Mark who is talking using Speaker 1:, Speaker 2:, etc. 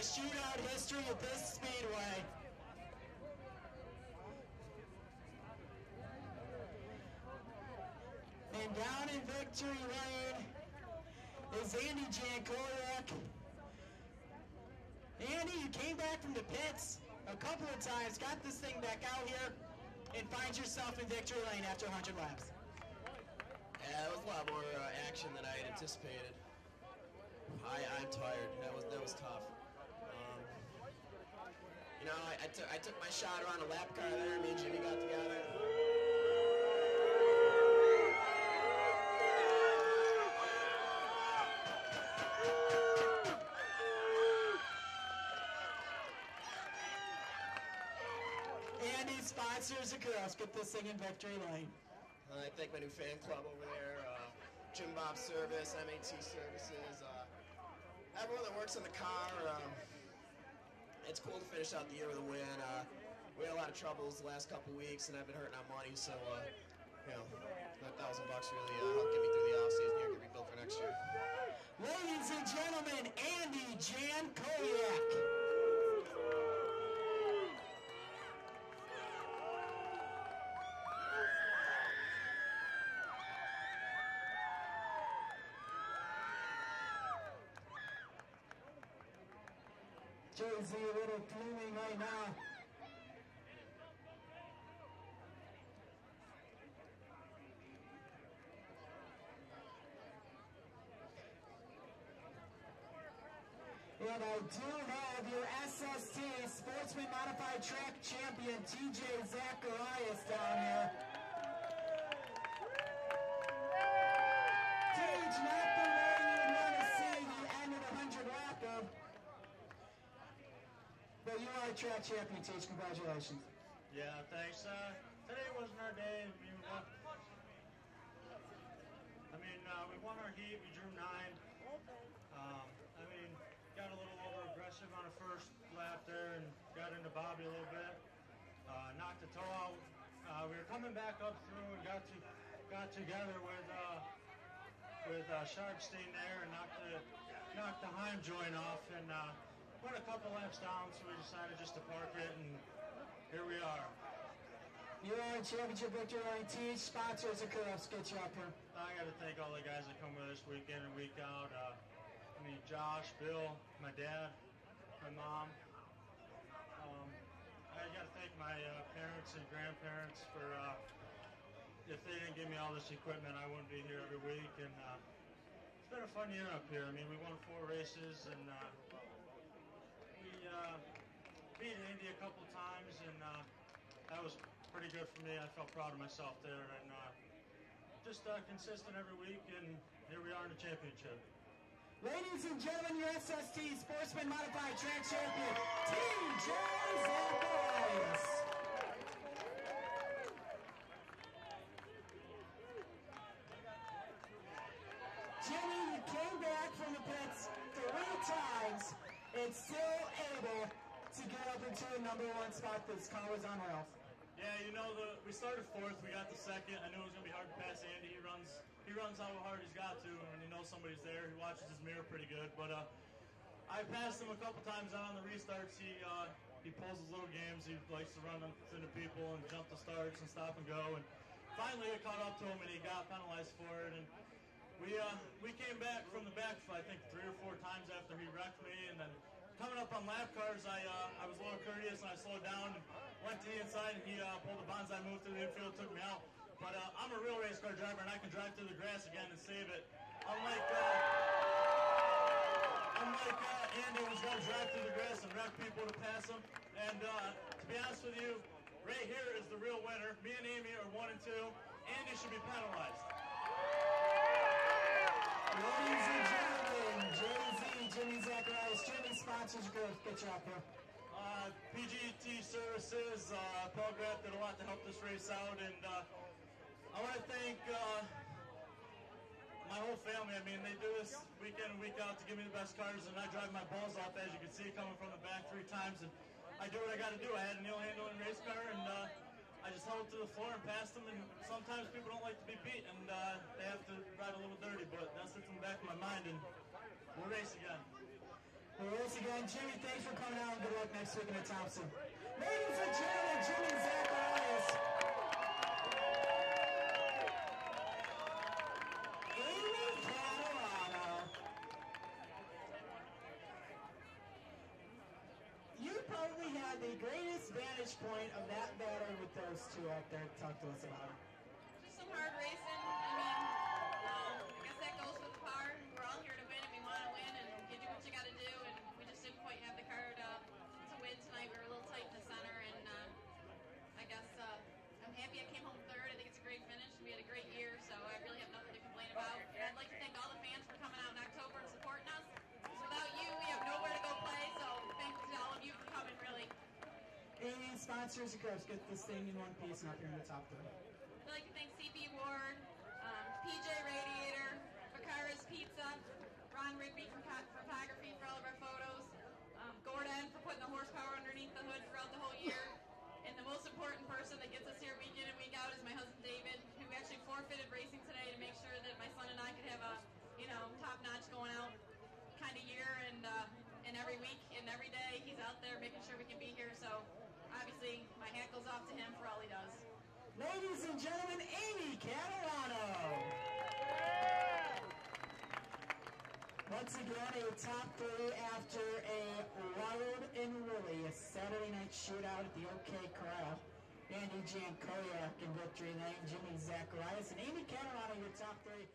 Speaker 1: the
Speaker 2: shootout history of this speedway. And down in victory lane is Andy Jankowiak. Andy, you came back from the pits a couple of times, got this thing back out here, and find yourself in victory lane after 100 laps.
Speaker 3: Yeah, that was a lot more uh, action than I had anticipated. I, I'm tired. That was that was tough. You know, I, I, took I took my shot around a lap car there. Me and Jimmy got together.
Speaker 2: Andy sponsors the girls. Get this thing in victory lane.
Speaker 3: Uh, I thank my new fan club over there, uh, Jim Bob Service, MAT Services, uh, everyone that works in the car. Um, it's cool to finish out the year with a win. Uh, we had a lot of troubles the last couple weeks, and I've been hurting on money, so uh, you know, that thousand bucks really uh, helped get me through the off season here, get me built for next year.
Speaker 2: Ladies and gentlemen, Andy Jankowiak. Jersey a little gloomy right now. And I do have your SST Sportsman Modified Track Champion TJ Zacharias down here. Are track champion, Tage. Congratulations.
Speaker 4: Yeah, thanks. Uh, today wasn't our day. I mean, we won, I mean, uh, we won our heat. We drew nine. Um, I mean, got a little over aggressive on the first lap there and got into Bobby a little bit. Uh, knocked the toe out. Uh, we were coming back up through and got to got together with uh, with uh, Sharpstein there and knocked the knocked the Heim joint off and uh, went a couple laps down. So we decided just to park it and here we are.
Speaker 2: You are in championship victory. Teach sponsors of Curls. Get you up here.
Speaker 4: I got to thank all the guys that come with us week in and week out. Uh, I mean, Josh, Bill, my dad, my mom. Um, I got to thank my uh, parents and grandparents for. Uh, if they didn't give me all this equipment, I wouldn't be here every week. And uh, it's been a fun year up here. I mean, we won four races and uh, beat Indy a couple times, and uh, that was pretty good for me. I felt proud of myself there, and uh, just uh, consistent every week. And here we are in the championship.
Speaker 2: Ladies and gentlemen, your SST Sportsman Modified Track Champion, TJ. Jimmy, you came back from the pits three times and still able to get up into a number one spot. Car was on rails.
Speaker 4: Yeah, you know, the, we started fourth, we got the second. I knew it was going to be hard to pass Andy. He runs he runs how hard he's got to, and when he knows somebody's there, he watches his mirror pretty good. But uh, I passed him a couple times out on the restarts. He uh, he pulls his little games. He likes to run them into people and jump the starts and stop and go. And finally, I caught up to him, and he got penalized for it. And we uh, we came back from the back, I think, three or four times after he wrecked me, and then coming up on lap cars, I uh, I was a little courteous and I slowed down went to the inside and he uh, pulled the banzai move to the infield, took me out. But uh, I'm a real race car driver and I can drive through the grass again and save it. Unlike uh, unlike uh, Andy, who's got to drive through the grass and wreck people to pass him. And uh, to be honest with you, right here is the real winner. Me and Amy are one and two. Andy should be penalized.
Speaker 2: Ladies and gentlemen, Jay-Z, Jimmy Zacharias, Jimmy sponsors girls. Get you up here.
Speaker 4: Uh, PGT Services, uh, Paul Graff did a lot to help this race out, and uh, I want to thank uh, my whole family. I mean, they do this week in and week out to give me the best cars, and I drive my balls off, as you can see, coming from the back three times, and I do what I got to do. I had a Neil Handling race car, and uh, I just held to the floor and passed them, and sometimes people don't like to be beat, and uh, they have to ride a little dirty, but that sits in the back of my mind, and we'll race again.
Speaker 2: Well, once again, Jimmy, thanks for coming out and good luck next week in the Thompson. Ladies and gentlemen, Jimmy Zacharias. Amy Catalano. You probably had the greatest vantage point of that battle with those two out there. Talk to us about.
Speaker 5: Just some hard racing. I mean, um, I guess that goes with the car. We're all here to win, and we want to win, and you do what you got to do. And we just didn't quite have the car to, to win tonight. We were a little tight in the center, and uh, I guess uh, I'm happy I came home third. I think it's a great finish. We had a great year, so I really have nothing to complain about. And I'd like to thank all the fans for coming out in October and supporting us. 'Cause without you, we have nowhere to go play. So thank you to all of you for coming. Really.
Speaker 2: Amy sponsors your girls. Get this thing in one piece and up here in the top three.
Speaker 5: I'd like to thank CB Ward, um, PJ Radiator, Vacaras Pizza, Ron Rigby from Photography for all of our photos, um, Gordon for putting the horsepower underneath the hood throughout the whole year, and the most important person that gets us here week in and week out is my husband David, who actually forfeited racing today to make sure that my son and I could have a, you know, top-notch going out kind of year, and uh, and every week and every day he's out there making sure we can be here. So obviously my hat goes off to him for all he does.
Speaker 2: Ladies and gentlemen, Amy Catalano. Once again, a top three after a wild and woolly a Saturday night shootout at the OK Corral. Andy Jankowiak in victory lane, Jimmy Zacharias, and Amy Catalano, your top three.